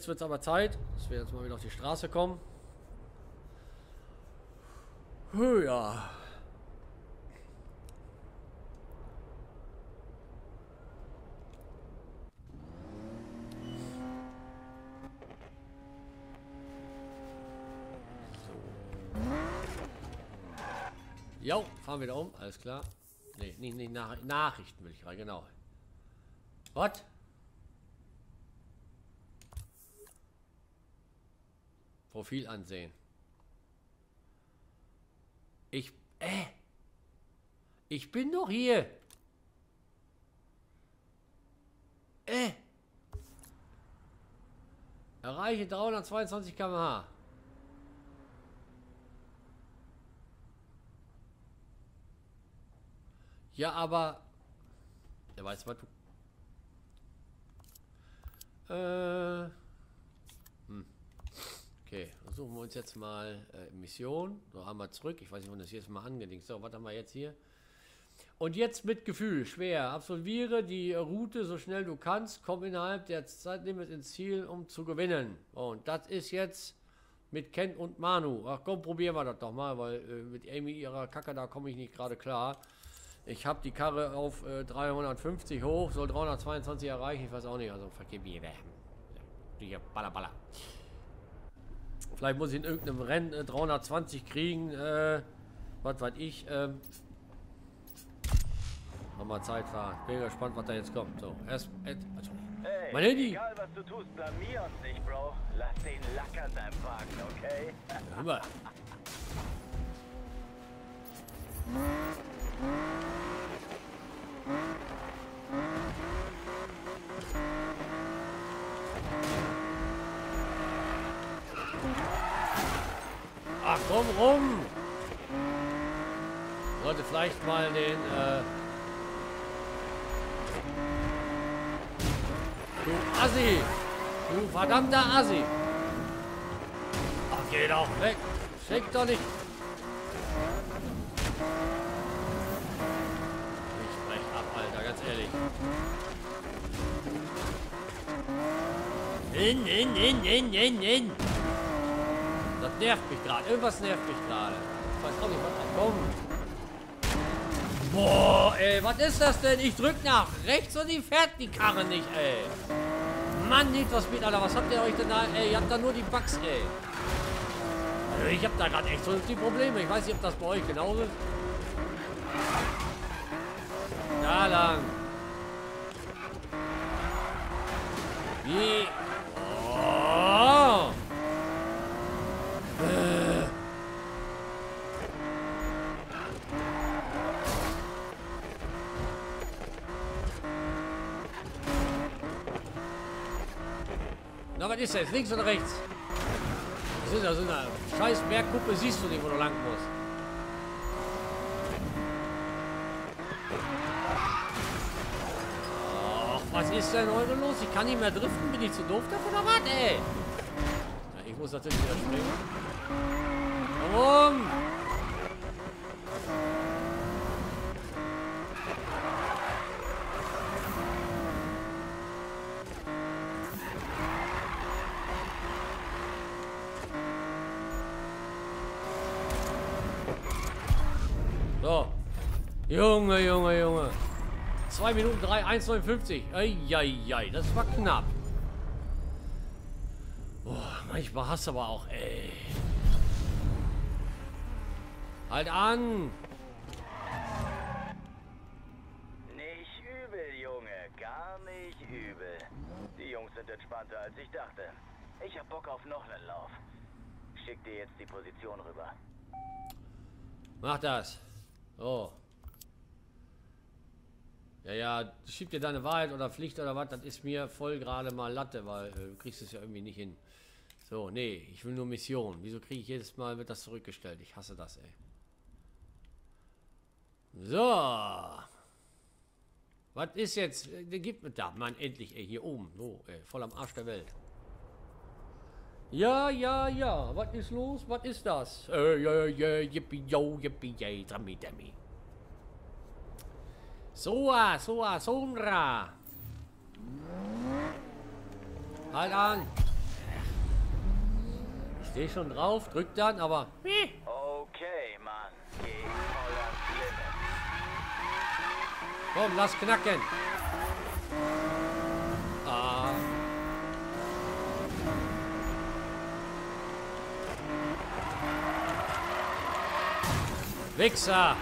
jetzt wird es aber Zeit, dass wir jetzt mal wieder auf die Straße kommen. Ja. Jo, fahren wieder um, alles klar. Nee, nicht, nicht nach, Nachrichten will ich rein, genau. Was? Profil ansehen. Ich, äh, ich bin doch hier. Äh. Erreiche 322 km/h. Ja, aber... Der weiß was du... Äh... Okay, suchen wir uns jetzt mal äh, Mission. So, einmal zurück. Ich weiß nicht, wann das jetzt mal angedingt. So, was haben wir jetzt hier? Und jetzt mit Gefühl, schwer. Absolviere die Route so schnell du kannst. Komm innerhalb der Zeitlimit ins Ziel, um zu gewinnen. Und das ist jetzt mit Ken und Manu. Ach komm, probieren wir das doch mal, weil äh, mit Amy ihrer Kacke da komme ich nicht gerade klar. Ich habe die Karre auf äh, 350 hoch, soll 322 erreichen, ich weiß auch nicht, also vergib mir. Hier, baller, baller. Vielleicht muss ich in irgendeinem Rennen äh, 320 kriegen, äh, was weiß ich, ähm. Nochmal Zeit fahren. Bin gespannt, was da jetzt kommt. So, erst, äh, also, hey, mein Handy. Egal, was du tust, blamier uns nicht, Bro. Lass den Lack an deinem Wagen, okay? Hör mal. Ach, komm rum! Sollte vielleicht mal den, äh Du Assi! Du verdammter Assi! Ach, geh doch weg! Schick doch nicht! Ich brech ab, Alter, ganz ehrlich. In, in, in, in, in, in! Nervt mich gerade. Irgendwas nervt mich gerade. Ich weiß auch nicht, was da kommt. Boah, ey, was ist das denn? Ich drück nach rechts und die fährt die Karre nicht, ey. Mann, nicht was mit, Alter. Was habt ihr euch denn da? Ey, ihr habt da nur die Bugs, ey. Also ich hab da gerade echt so die Probleme. Ich weiß nicht, ob das bei euch genauso ist. Da lang. Wie? Oh. Na, was ist das? Links oder rechts? Das ist ja so eine scheiß Bergkuppe, siehst du nicht, wo du lang musst. Ach, was ist denn heute los? Ich kann nicht mehr driften. Bin ich zu doof dafür oder was, ey? Ja, ich muss natürlich wieder springen. Warum? So. Junge, Junge, Junge. 2 Minuten 3, 1,59. Eieiei, das war knapp. Boah, manchmal hast du aber auch, ey. Halt an! Nicht übel, Junge. Gar nicht übel. Die Jungs sind entspannter, als ich dachte. Ich hab Bock auf noch einen Lauf. Schick dir jetzt die Position rüber. Mach das. So. Ja, ja, schieb dir deine Wahrheit oder Pflicht oder was, das ist mir voll gerade mal Latte, weil äh, du kriegst es ja irgendwie nicht hin. So, nee, ich will nur Mission. Wieso kriege ich jedes Mal, wird das zurückgestellt? Ich hasse das, ey. So. Was ist jetzt? Äh, Gib mir da, Mann, endlich, ey, hier oben. So, ey, voll am Arsch der Welt. Ja, ja, ja. Was ist los? Was ist das? Äh, ja, ja, yippie, yo, yippie, yay, dami, dami. Soa, soa, sonra. Halt an. Stehe schon drauf, drück dann, aber... Okay, Mann. Geh voll ans Limit. Komm, lass knacken. Wichser.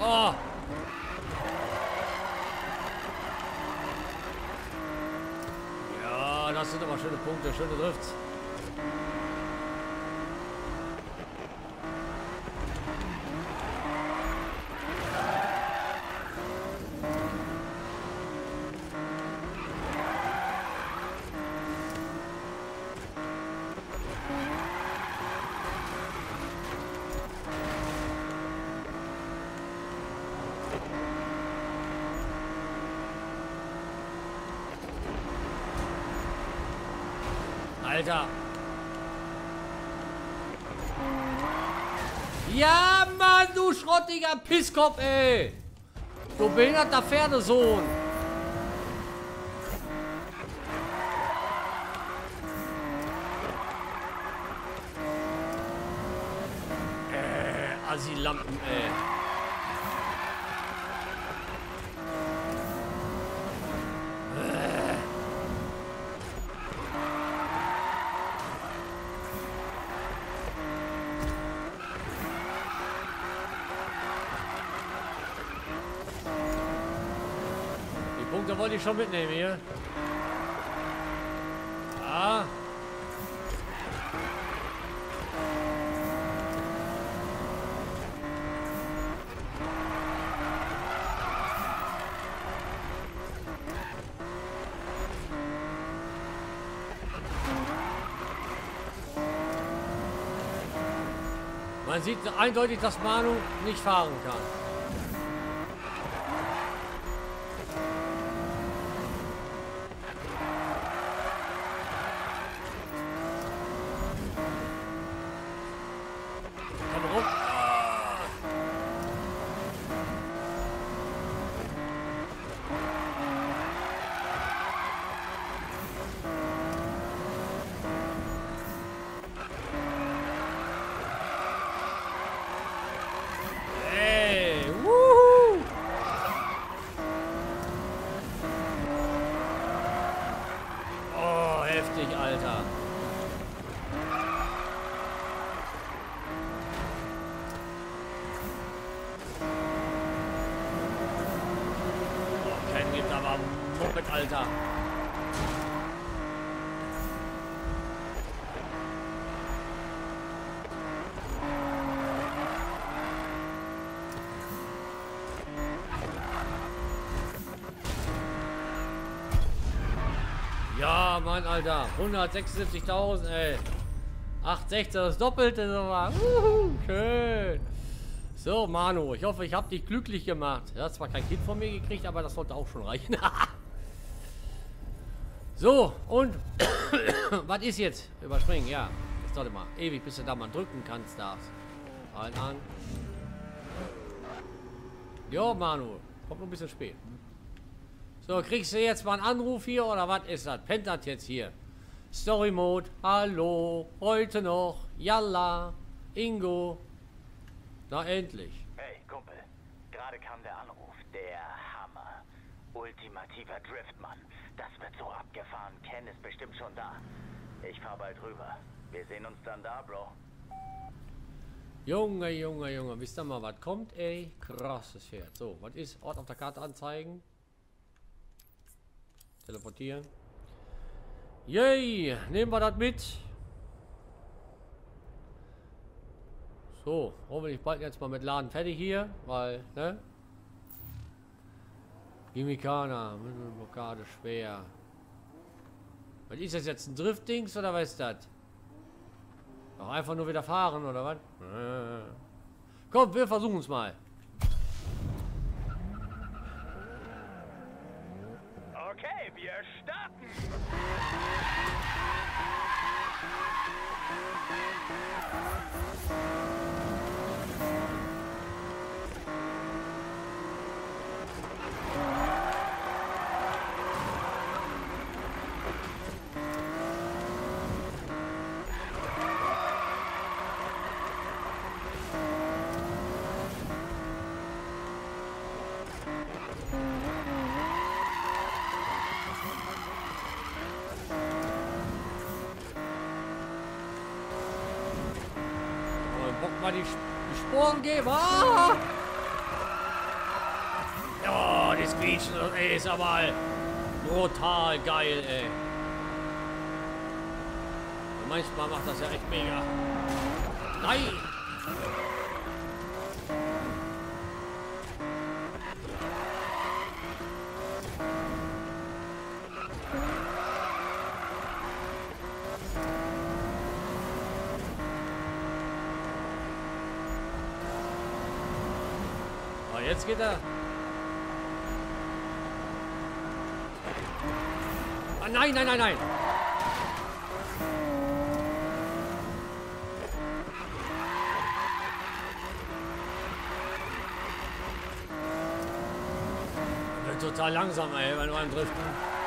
Oh. Sind aber schöne Punkte, schöne Drifts. Alter. Ja, Mann, du schrottiger Pisskopf, ey. Du behinderter Pferdesohn. Äh, Assi-Lampen, ey. Punkte wollte ich schon mitnehmen hier. Ah. Man sieht eindeutig, dass Manu nicht fahren kann. Komm rum. Hey, wuhu! Oh, heftig, Alter. Oh, Ken gibt aber Moped, Alter. Ja, Mann, Alter. 176.000, ey. 860, das Doppelte sogar. Uhu, schön. So, Manu, ich hoffe, ich habe dich glücklich gemacht. Er hat zwar kein Kind von mir gekriegt, aber das sollte auch schon reichen. so, und was ist jetzt? Überspringen, ja. Jetzt warte mal. Ewig, bis du da mal drücken kannst, darfst. Halt an. Jo, Manu. Kommt noch ein bisschen spät. So, kriegst du jetzt mal einen Anruf hier oder was ist das? Pennt das jetzt hier? Story Mode, hallo, heute noch, yalla, Ingo. Na endlich. Hey, Kumpel. Gerade kam der Anruf. Der Hammer. Ultimativer Driftmann. So abgefahren. Ken ist bestimmt schon da. Ich fahr bald rüber. Wir sehen uns dann da, Bro. Junge, Junge, Junge, wisst ihr mal, was kommt, ey? Krasses Pferd. So, was ist? Ort auf der Karte anzeigen. Teleportieren. Yay, nehmen wir das mit. So, hoffentlich bald jetzt mal mit Laden fertig hier, weil, ne? Gimikana, Blockade schwer. Was ist das jetzt, ein Driftdings oder was ist das? Doch einfach nur wieder fahren oder was? Äh. Komm, wir versuchen es mal. Okay, mal die, die Sporen geben. Ah! Oh, das Quietschen ist aber brutal geil, ey. Manchmal macht das ja echt mega. Nein! Jetzt geht er. Ah, nein, nein, nein, nein. Total langsam, ey, wenn du einen driften.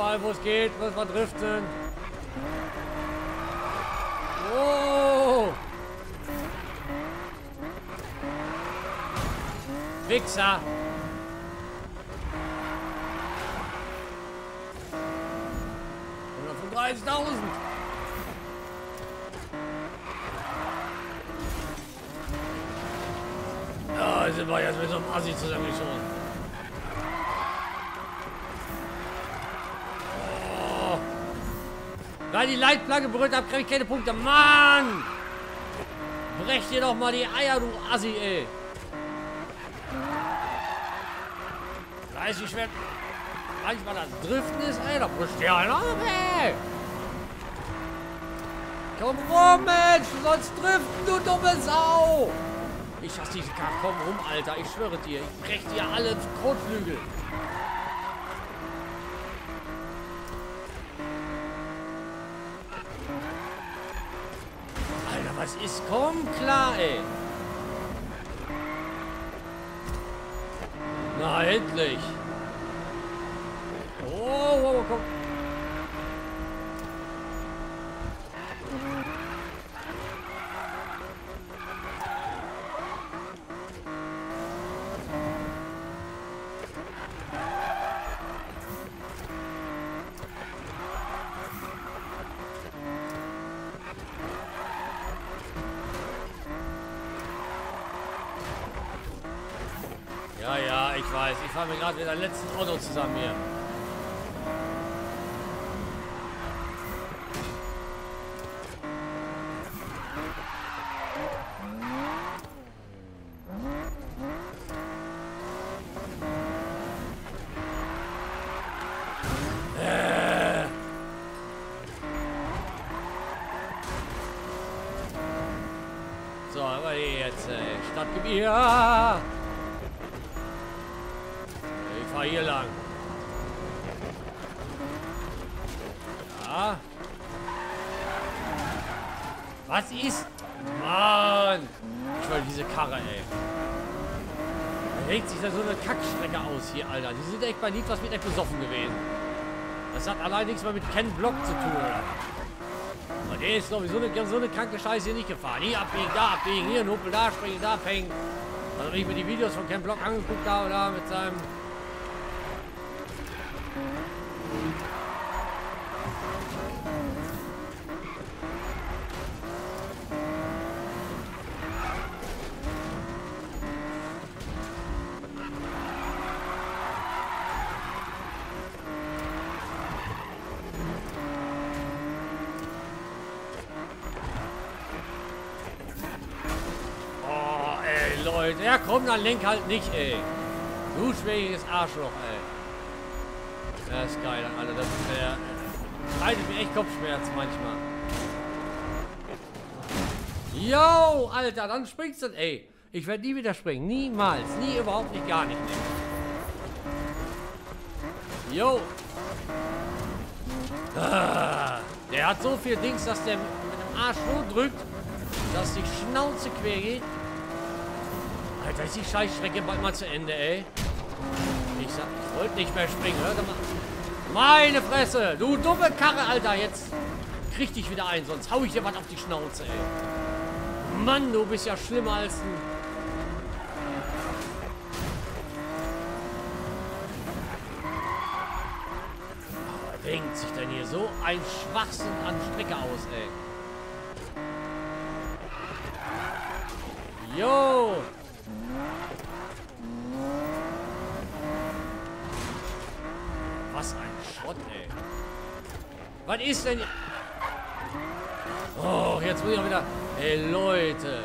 Überall, wo es geht, muss man driften. Oh! Wichser! 30.000! Ja, sind wir jetzt mit so einem Assi zusammengeschossen. Weil die Leitplanke berührt habe, kriege ich keine Punkte. Mann! Brech dir doch mal die Eier, du Assi, ey. Weiß ich, wenn manchmal das Driften ist, ey, da bricht dir einer ab, ey. Komm rum, Mensch, du sollst driften, du dumme Sau. Ich hasse diese Karte. Komm rum, Alter, ich schwöre dir. Ich brech dir alle Kotflügel. Was ist? Komm klar, ey. Na, endlich. Oh, oh, oh komm. Ich fahre mir gerade mit einem letzten Auto zusammen hier. Mal hier lang. Ja. Was ist? Mann! Ich wollte diese Karre, ey. Da regt sich da so eine Kackstrecke aus hier, Alter. Die sind echt bei Need was mit echt besoffen gewesen. Das hat allein nichts mehr mit Ken Block zu tun, oder? Und der ist sowieso eine, so eine kranke Scheiße hier nicht gefahren. Hier abbiegen, da abbiegen, hier ein Huppel, da springen, da fängen. Also wenn ich mir die Videos von Ken Block angeguckt habe, da mit seinem Leute. Ja, komm, dann lenk halt nicht, ey. Du schwieriges Arschloch, ey. Das ist geil, Alter. Das ist der... Bereitet mir echt Kopfschmerzen manchmal. Yo, Alter, dann springst du. Ey, ich werde nie wieder springen. Niemals. Nie, überhaupt nicht, gar nicht. Yo. Ah, der hat so viel Dings, dass der mit dem Arsch so drückt, dass die Schnauze quer geht. Alter, ist die Scheißstrecke bald mal zu Ende, ey. Ich sag, ich wollte nicht mehr springen. Hör mal. Meine Fresse! Du dumme Karre, Alter! Jetzt krieg dich wieder ein, sonst hau ich dir was auf die Schnauze, ey. Mann, du bist ja schlimmer als ein... Aber denkt sich denn hier so ein Schwachsinn an Strecke aus, ey. Jo! Was Schrott, ey. Was ist denn... Oh, jetzt muss ich auch wieder... Ey, Leute.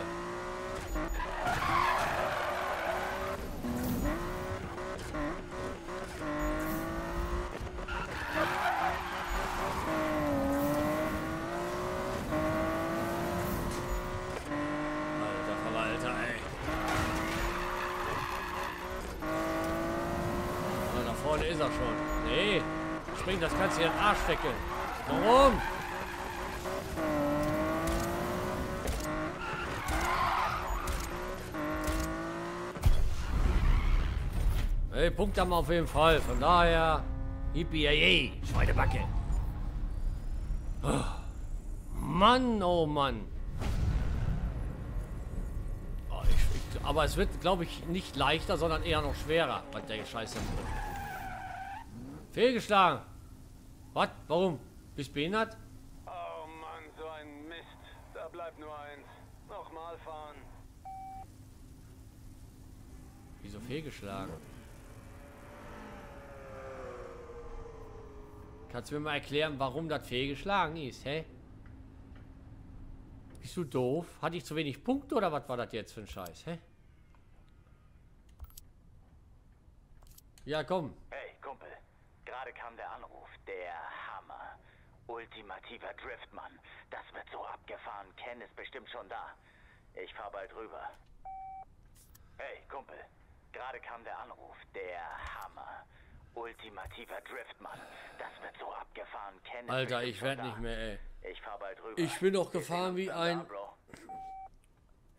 Vorne ist er schon. Nee, spring, das kannst du dir in den Arsch stecken. Warum? Hey, Punkt haben wir auf jeden Fall. Von daher, yippie Schweinebacke. Oh. Mann, oh Mann. Oh, ich, ich, aber es wird, glaube ich, nicht leichter, sondern eher noch schwerer, was der Scheiße Fehlgeschlagen. Was? Warum? Bist behindert? Oh Mann, so ein Mist. Da bleibt nur eins. Nochmal fahren. Wieso fehlgeschlagen? Kannst du mir mal erklären, warum das fehlgeschlagen ist, hä? Bist du doof? Hatte ich zu wenig Punkte oder was war das jetzt für ein Scheiß, hä? Ja, komm. Hey, Kumpel. Gerade kam der Anruf. Der Hammer. Ultimativer Driftmann. Das wird so abgefahren. Ken ist bestimmt schon da. Ich fahr bald rüber. Hey, Kumpel. Gerade kam der Anruf. Der Hammer. Ultimativer Driftmann. Das wird so abgefahren. Ken Alter, ich werde da. nicht mehr, ey. Ich fahr bald rüber. Ich bin doch gefahren wie ein- Da.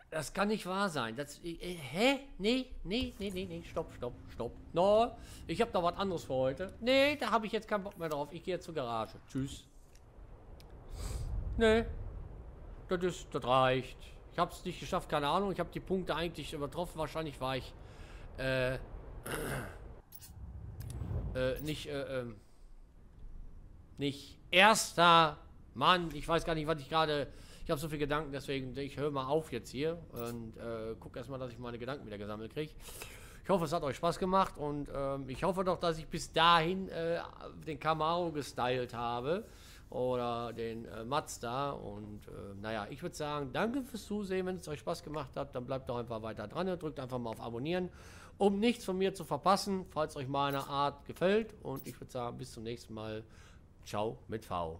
Das kann nicht wahr sein. Das, äh, hä? Nee, nee, nee, nee, nee. Stopp, stopp, stopp. No, ich habe da was anderes für heute. Nee, da habe ich jetzt keinen Bock mehr drauf. Ich gehe jetzt zur Garage. Tschüss. Nee. Das ist, das reicht. Ich habe es nicht geschafft, keine Ahnung. Ich habe die Punkte eigentlich übertroffen. Wahrscheinlich war ich äh, äh, nicht, äh, ähm, nicht erster Mann. Ich weiß gar nicht, was ich gerade. Ich habe so viele Gedanken, deswegen ich höre mal auf jetzt hier und äh, gucke erstmal, dass ich meine Gedanken wieder gesammelt kriege. Ich hoffe, es hat euch Spaß gemacht und ähm, ich hoffe doch, dass ich bis dahin äh, den Camaro gestylt habe oder den äh, Mazda und äh, naja, ich würde sagen, danke fürs Zusehen, wenn es euch Spaß gemacht hat, dann bleibt doch einfach weiter dran, drückt einfach mal auf Abonnieren, um nichts von mir zu verpassen, falls euch meine Art gefällt und ich würde sagen, bis zum nächsten Mal, ciao mit V.